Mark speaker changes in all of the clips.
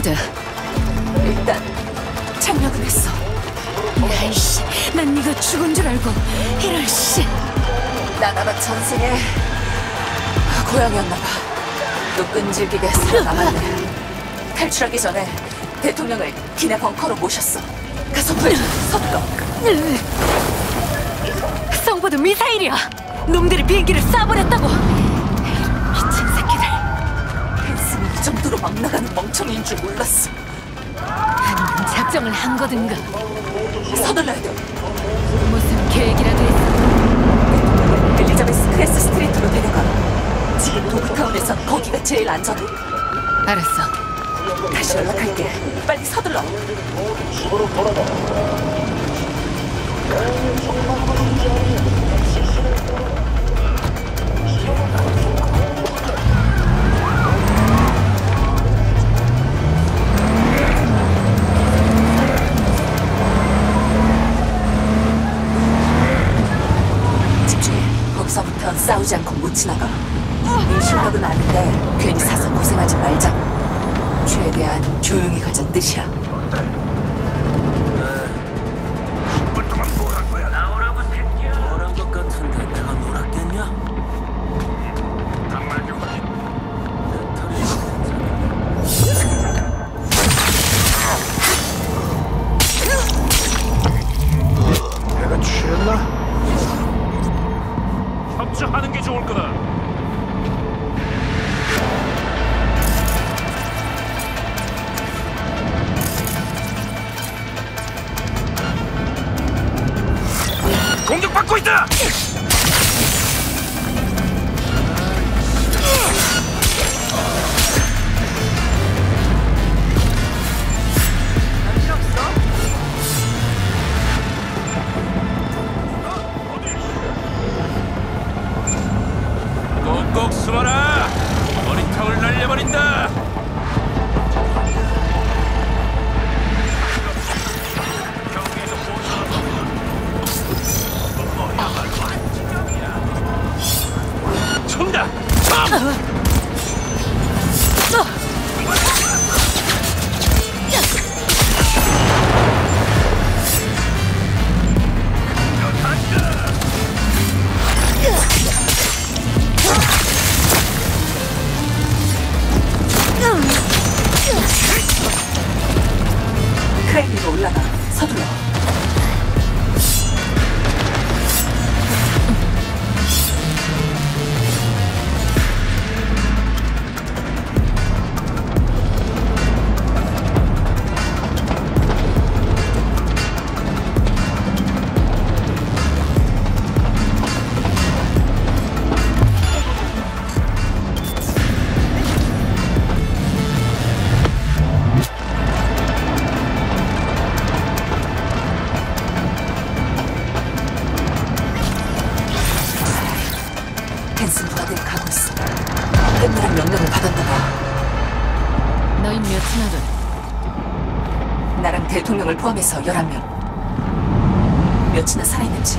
Speaker 1: 성보드.
Speaker 2: 일단 착륙은 했어.
Speaker 1: 야이씨, 난 네가 죽은 줄 알고. 이럴 씨.
Speaker 2: 나나가 전생에 고향이었나 봐. 또 끈질기게 살아남았네. 탈출하기 전에 대통령을 기내 벙커로 모셨어. 가서 구해. 서둘러.
Speaker 1: 성보드 미사일이야. 놈들이 비행기를 쏴버렸다고.
Speaker 2: 막 나가는 멍청이인 줄 몰랐어.
Speaker 1: 아니면 작정을 한 거든가.
Speaker 2: 서둘러야 돼.
Speaker 1: 무슨 계획이라도 있어.
Speaker 2: 엘리자베스 크레스 스트리트로 데려가. 지금 도그타운에선 거기가 제일 안전해.
Speaker 1: 알았어.
Speaker 2: 다시 연락할게. 빨리 서둘러. 집중해. 거 기서부터 싸우지 않고 못 지나가. 네 실력은 아는데 괜히 사서 고생하지 말자. 최대한 조용히 가자는 뜻이야. 크레인 위로 올라가. 서둘러. 포함해서 11명. 몇이나 살아있는지.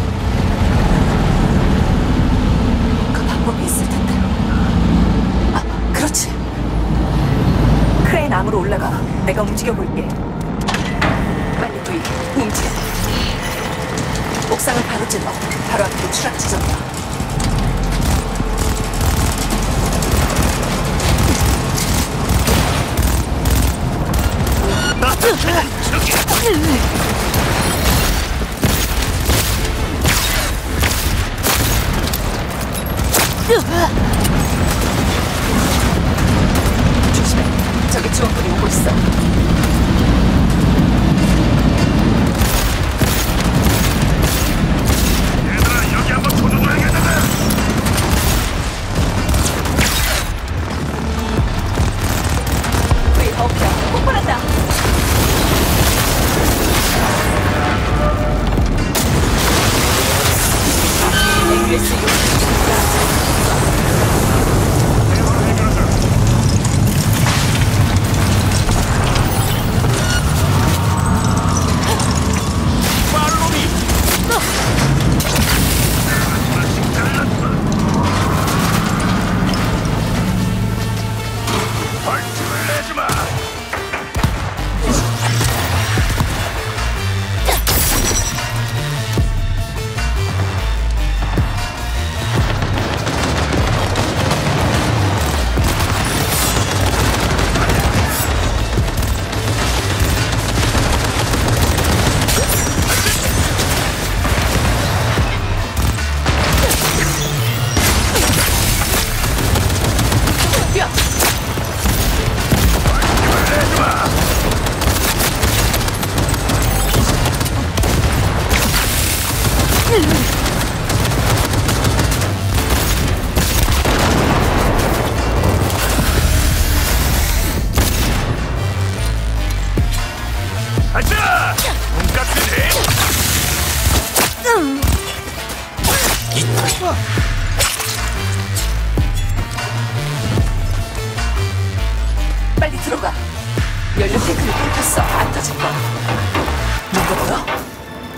Speaker 2: 그 방법이 있을 텐데. 아, 그렇지. 크레인 arm으로 올라가. 내가 움직여 볼게. 빨리 뒤, 움직여. 옥상을 가로질러. 바로 앞으로 추락 지점이야. 조심해. 저기 지원군이 오고 있어.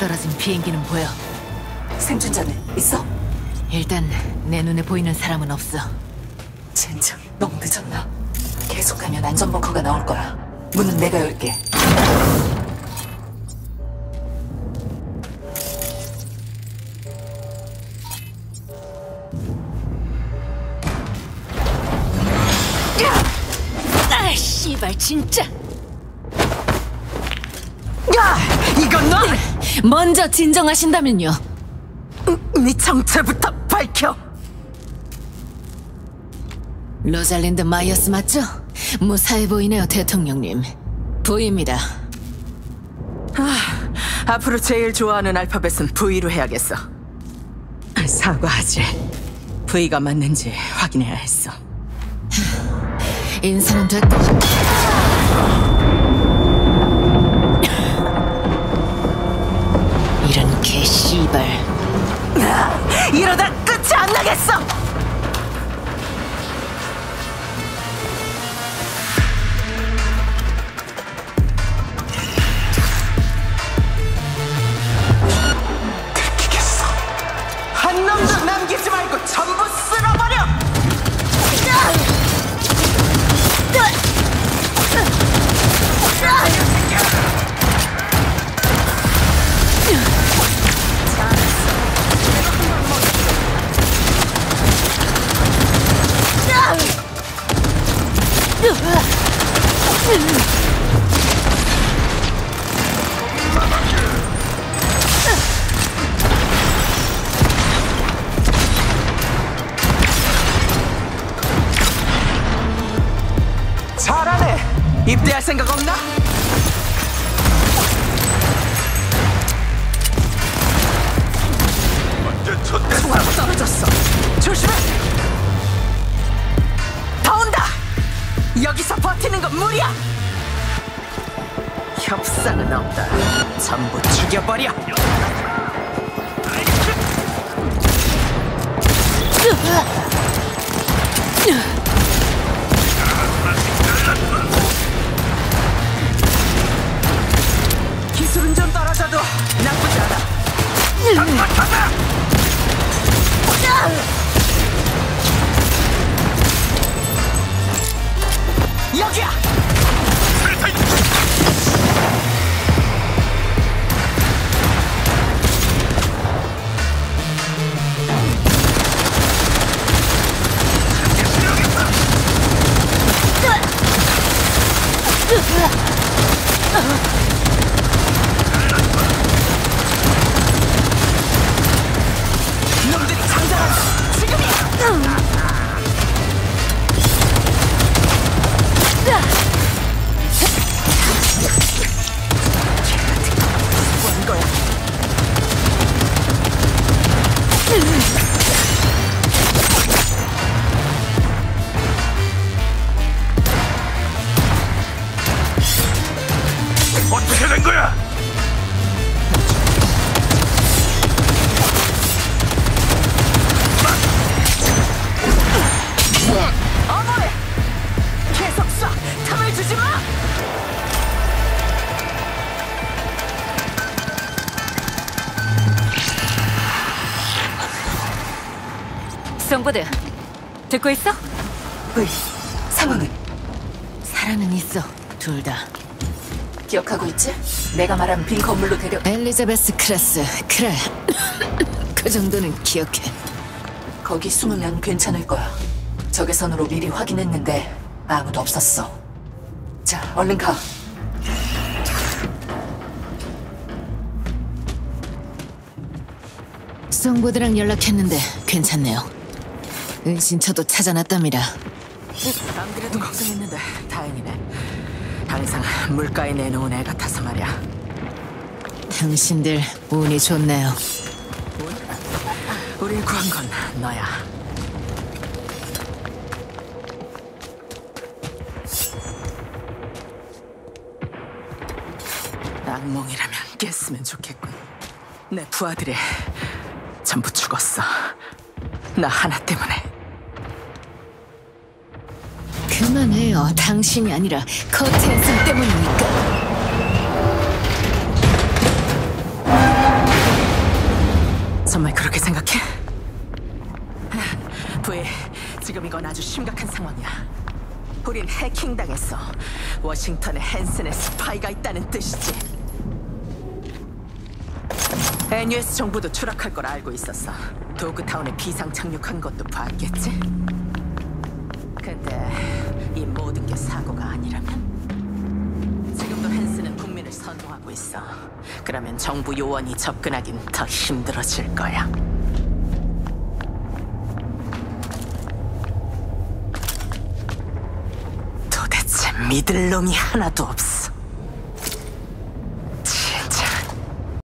Speaker 1: 떨어진 비행기는 보여.
Speaker 3: 생존자는 있어?
Speaker 1: 일단 내 눈에 보이는 사람은 없어.
Speaker 3: 젠장, 너무 늦었나? 계속 가면 안전 벙커가 나올 거야. 문은 내가 열게.
Speaker 1: 아, 씨발 진짜.
Speaker 2: 야! 이건 너!
Speaker 1: 먼저 진정하신다면요.
Speaker 2: 네 정체부터 밝혀!
Speaker 1: 로잘린드 마이어스 맞죠? 무사해 보이네요, 대통령님. 보입니다.
Speaker 2: 앞으로 제일 좋아하는 알파벳은 V로 해야겠어. 사과하지. V가 맞는지 확인해야 했어.
Speaker 1: 인사는 됐고.
Speaker 2: 이러다 끝이 안 나겠어! 잘하네. 입대할 생각 없나? 무리야. 협상은 없다. 전부 죽여버려. 기술은 좀 떨어져도 나쁘지 않아. 여기야! Ugh!
Speaker 1: 송보드, 듣고 있어?
Speaker 3: 왜? 상황은
Speaker 1: 살아는 있어, 둘 다.
Speaker 3: 기억하고 있지? 내가 말한 빈 건물로 데려.
Speaker 1: 엘리자베스 클래스, 그래. 그 정도는 기억해.
Speaker 3: 거기 숨으면 괜찮을 거야. 적외선으로 미리 확인했는데 아무도 없었어. 자, 얼른 가.
Speaker 1: 송보드랑 연락했는데 괜찮네요. 은신처도 찾아놨답니다.
Speaker 2: 안 그래도 걱정했는데 다행이네. 더 이상 물가에 내놓은 애 같아서 말이야.
Speaker 1: 당신들 운이 좋네요.
Speaker 2: 우릴 구한 건 너야. 악몽이라면 깼으면 좋겠군. 내 부하들이 전부 죽었어. 나 하나 때문에.
Speaker 1: 그 그만해요. 당신이 아니라 커트앤슨 때문이니까.
Speaker 2: 정말 그렇게 생각해? 부에 지금 이건 아주 심각한 상황이야. 우린 해킹당했어. 워싱턴에 헨슨의 스파이가 있다는 뜻이지. NUS 정부도 추락할 걸 알고 있었어. 도그타운에 비상 착륙한 것도 봤겠지? 근데 이 모든 게 사고가 아니라면? 지금도 헨슨은 국민을 선동하고 있어. 그러면 정부 요원이 접근하긴 더 힘들어질 거야. 도대체 믿을 놈이 하나도 없어.